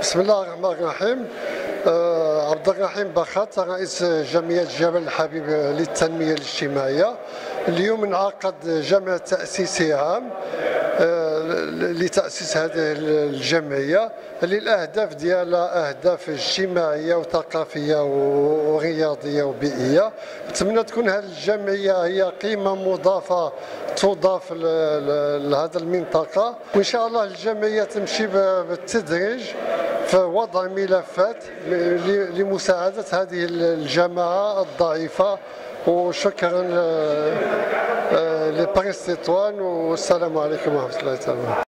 بسم الله الرحمن الرحيم. آه، عبد الرحيم بخات رئيس جمعية جبل الحبيب للتنمية الاجتماعية. اليوم انعقد جمع تأسيسي عام آه، لتأسيس هذه الجمعية. اللي الأهداف ديالها أهداف اجتماعية وثقافية ورياضية وبيئية. نتمنى تكون هذه الجمعية هي قيمة مضافة تضاف لهذه المنطقة. وإن شاء الله الجمعية تمشي بالتدريج. في وضع ملفات لمساعدة هذه الجماعة الضعيفة وشكرا لبريس والسلام عليكم ورحمة الله تعالى.